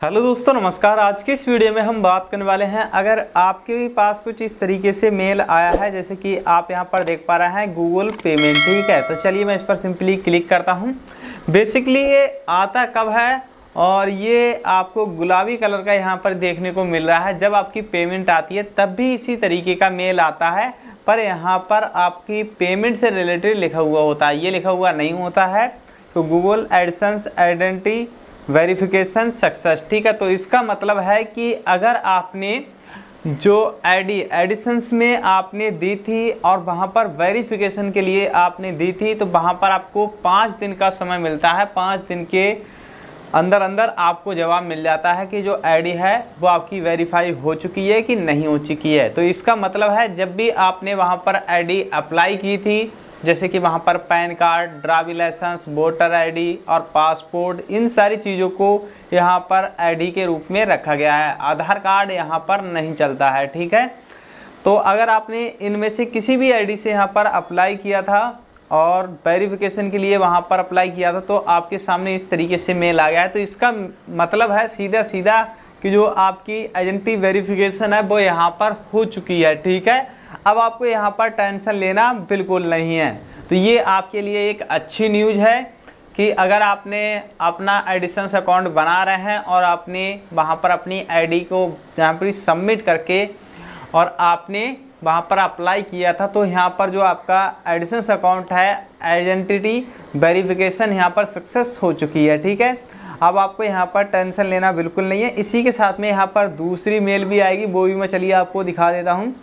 Hello दोस्तों, नमस्कार। आज के इस वीडियो में हम बात करने वाले हैं, अगर आपके भी पास कुछ इस तरीके से मेल आया है, जैसे कि आप यहाँ पर देख पा रहे हैं गूगल पेमेंट ठीक है? तो चलिए मैं इस पर सिंपली क्लिक करता हूँ। बेसिकली ये आता कब है? और ये आपको गुलाबी कलर का यहाँ पर देखने को मिल रहा है। जब आपकी पेमेंट आती है, तब भी इसी तरीके का मेल आता है। पर यहाँ पर आपकी पेमेंट से रिलेटेड लिखा हुआ होता है। ये लिखा हुआ नहीं होता है। तो Google AdSense identity verification success, ठीक है? तो इसका मतलब है कि अगर आपने जो आईडी एडिशंस में आपने दी थी और वहाँ पर वेरिफिकेशन के लिए आपने दी थी तो वहाँ पर आपको पाँच दिन का समय मिलता है। पाँच दिन के अंदर अंदर आपको जवाब मिल जाता है कि जो आईडी है, वो आपकी वेरीफाई हो चुकी है कि नहीं हो चुकी है। तो इसका मतलब है, जब भी आपने वहाँ पर आईडी अप्लाई की थी जैसे कि वहाँ पर PAN card, driving licence, voter ID और पासपोर्ट, इन सारी चीज़ों को यहाँ पर आईडी के रूप में रखा गया है। आधार कार्ड यहाँ पर नहीं चलता है, ठीक है? तो अगर आपने इनमें से किसी भी आईडी से यहाँ पर अप्लाई किया था और वेरिफिकेशन के लिए वहाँ पर अप्लाई किया था तो आपके सामने इस तरीके से मेल आ गया है। तो इसका मतलब है सीधा सीधा कि जो आपकी आइडेंटिटी वेरिफिकेशन है, वो यहाँ पर हो चुकी है, ठीक है? अब आपको यहाँ पर टेंशन लेना बिल्कुल नहीं है। तो ये आपके लिए एक अच्छी न्यूज़ है कि अगर आपने अपना एडिशंस अकाउंट बना रहे हैं और आपने वहाँ पर अपनी आईडी को यहाँ पर सबमिट करके और आपने वहाँ पर अप्लाई किया था तो यहाँ पर जो आपका एडिशंस अकाउंट है, आइडेंटिटी वेरिफिकेशन यहाँ पर सक्सेस हो चुकी है, ठीक है? अब आपको यहाँ पर टेंशन लेना बिल्कुल नहीं है। इसी के साथ में यहाँ पर दूसरी मेल भी आएगी, वो भी मैं चलिए आपको दिखा देता हूँ।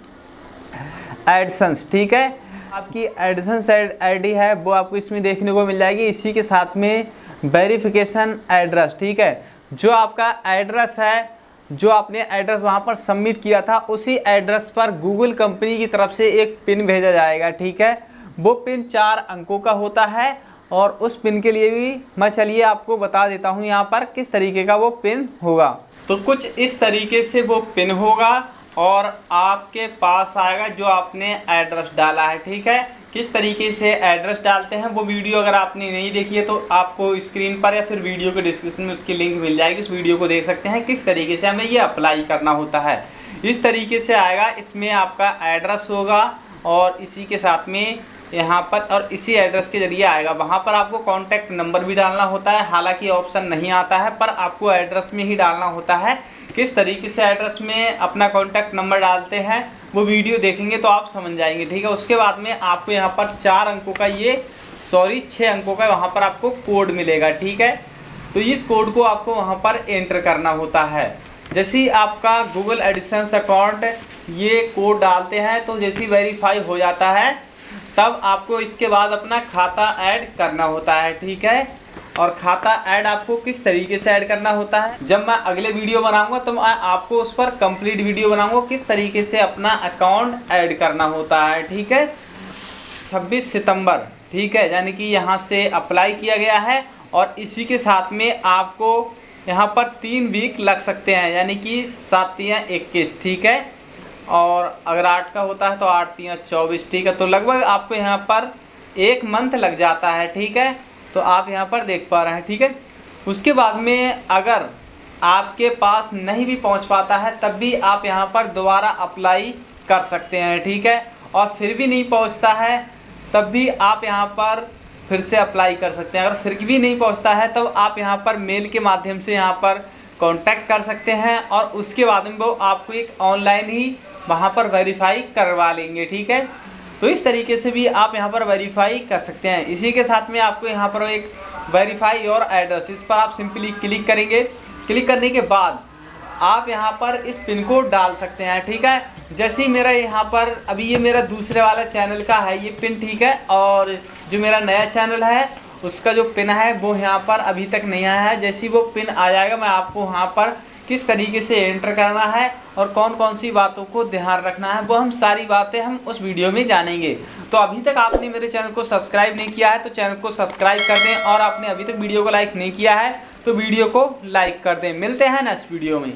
एडसन्स, ठीक है? आपकी एडसन्स आईडी है, वो आपको इसमें देखने को मिल जाएगी। इसी के साथ में वेरिफिकेशन एड्रेस, ठीक है? जो आपका एड्रेस है, जो आपने एड्रेस वहाँ पर सबमिट किया था, उसी एड्रेस पर गूगल कंपनी की तरफ़ से एक पिन भेजा जाएगा, ठीक है? वो पिन चार अंकों का होता है, और उस पिन के लिए भी मैं चलिए आपको बता देता हूँ यहाँ पर किस तरीके का वो पिन होगा। तो कुछ इस तरीके से वो पिन होगा और आपके पास आएगा जो आपने एड्रेस डाला है, ठीक है? किस तरीके से एड्रेस डालते हैं, वो वीडियो अगर आपने नहीं देखी है तो आपको स्क्रीन पर या फिर वीडियो के डिस्क्रिप्शन में उसकी लिंक मिल जाएगी। उस वीडियो को देख सकते हैं किस तरीके से हमें ये अप्लाई करना होता है। इस तरीके से आएगा, इसमें आपका एड्रेस होगा और इसी के साथ में यहाँ पर और इसी एड्रेस के ज़रिए आएगा। वहाँ पर आपको कॉन्टैक्ट नंबर भी डालना होता है, हालाँकि ऑप्शन नहीं आता है, पर आपको एड्रेस में ही डालना होता है। किस तरीके से एड्रेस में अपना कॉन्टैक्ट नंबर डालते हैं, वो वीडियो देखेंगे तो आप समझ जाएँगे, ठीक है? उसके बाद में आपको यहाँ पर चार अंकों का ये सॉरी छः अंकों का वहाँ पर आपको कोड मिलेगा, ठीक है? तो इस कोड को आपको वहाँ पर एंटर करना होता है। जैसे ही आपका गूगल एडिशंस अकाउंट ये कोड डालते हैं तो जैसे ही वेरीफाई हो जाता है, तब आपको इसके बाद अपना खाता ऐड करना होता है, ठीक है? और खाता ऐड आपको किस तरीके से ऐड करना होता है। जब मैं अगले वीडियो बनाऊँगा तो मैं आपको उस पर कंप्लीट वीडियो बनाऊँगा किस तरीके से अपना अकाउंट ऐड करना होता है, ठीक है? 26 सितंबर, ठीक है? यानी कि यहाँ से अप्लाई किया गया है और इसी के साथ में आपको यहाँ पर तीन वीक लग सकते हैं, यानी कि सात या इक्कीस, ठीक है? और अगर आठ का होता है तो आठ तीन चौबीस, ठीक है? तो लगभग आपको यहाँ पर एक मंथ लग जाता है, ठीक है? तो आप यहाँ पर देख पा रहे हैं, ठीक है? उसके बाद में अगर आपके पास नहीं भी पहुँच पाता है, तब भी आप यहाँ पर दोबारा अप्लाई कर सकते हैं, ठीक है? और फिर भी नहीं पहुँचता है, तब भी आप यहाँ पर फिर से अप्लाई कर सकते हैं। अगर फिर भी नहीं पहुँचता है तब आप यहाँ पर मेल के माध्यम से यहाँ पर कांटेक्ट कर सकते हैं और उसके बाद में वो आपको एक ऑनलाइन ही वहाँ पर वेरीफाई करवा लेंगे, ठीक है? तो इस तरीके से भी आप यहाँ पर वेरीफाई कर सकते हैं। इसी के साथ में आपको यहाँ पर एक वेरीफाई और एड्रेस इस पर आप सिंपली क्लिक करेंगे। क्लिक करने के बाद आप यहाँ पर इस पिन कोड डाल सकते हैं, ठीक है? जैसे ही मेरा यहाँ पर, अभी ये मेरा दूसरे वाला चैनल का है, ये पिन ठीक है? और जो मेरा नया चैनल है, उसका जो पिन है, वो यहाँ पर अभी तक नहीं आया है। जैसे ही वो पिन आ जाएगा, मैं आपको वहाँ पर किस तरीके से एंटर करना है और कौन कौन सी बातों को ध्यान रखना है, वो हम सारी बातें हम उस वीडियो में जानेंगे। तो अभी तक आपने मेरे चैनल को सब्सक्राइब नहीं किया है तो चैनल को सब्सक्राइब कर दें और आपने अभी तक वीडियो को लाइक नहीं किया है तो वीडियो को लाइक कर दें। मिलते हैं नेक्स्ट वीडियो में।